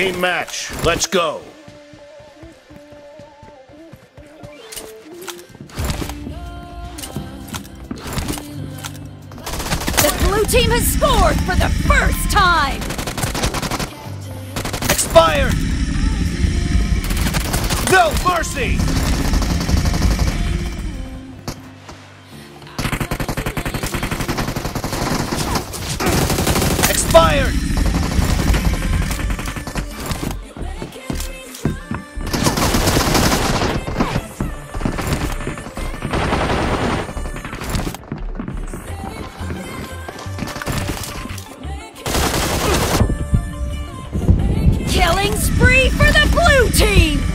Team match. Let's go. The blue team has scored for the first time! Expired! No mercy! Team!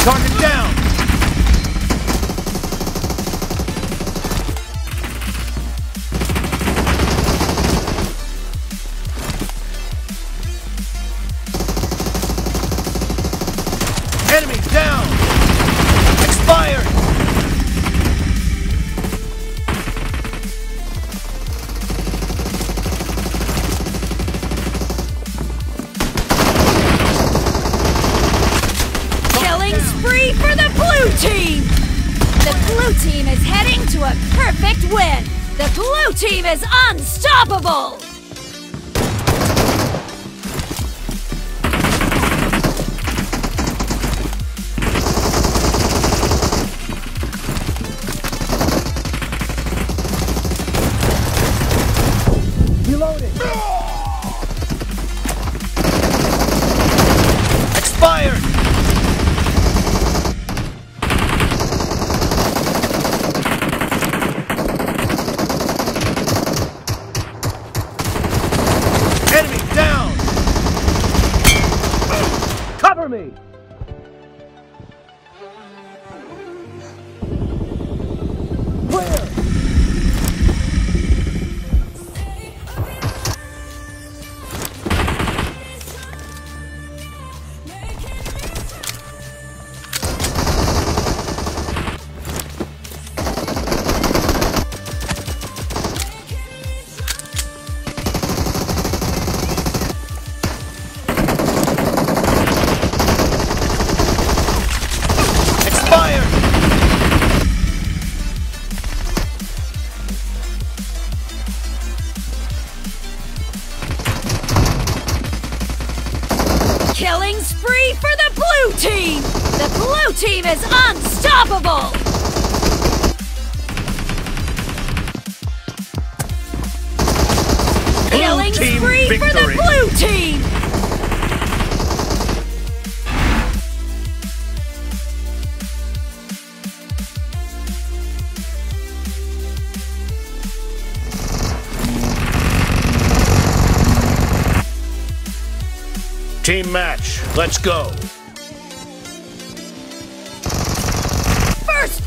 Target down! Is heading to a perfect win! The blue team is unstoppable! Cover team is unstoppable! Killing team spree for the blue team! Team match. Let's go.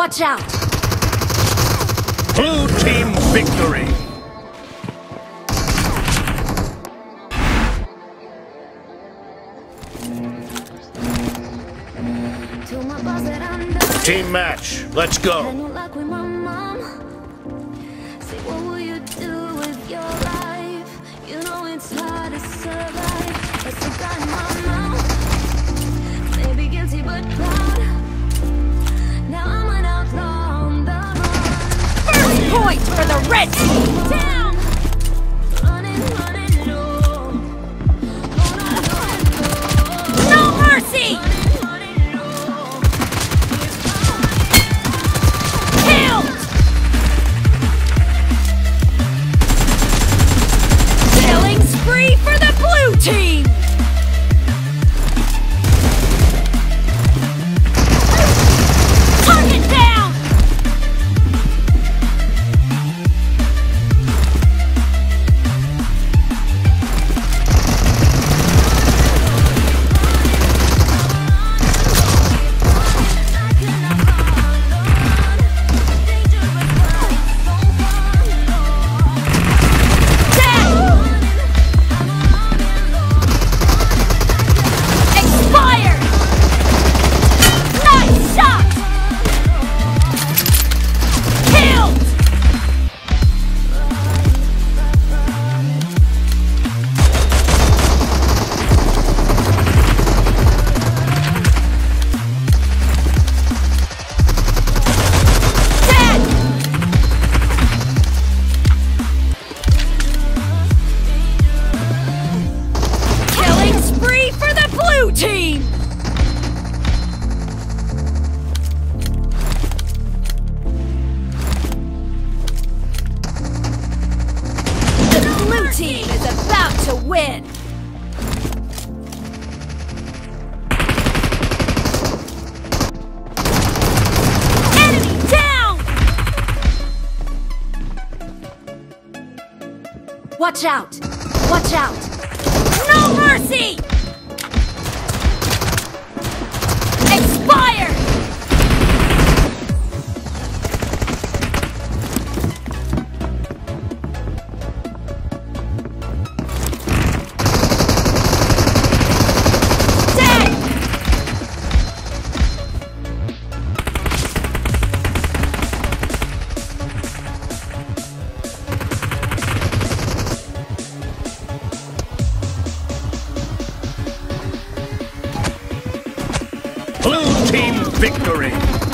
Watch out! Blue team victory! Team match, let's go. You know it's hard to survive. for the red team! Down! No mercy! Watch out! Watch out! No mercy! victory!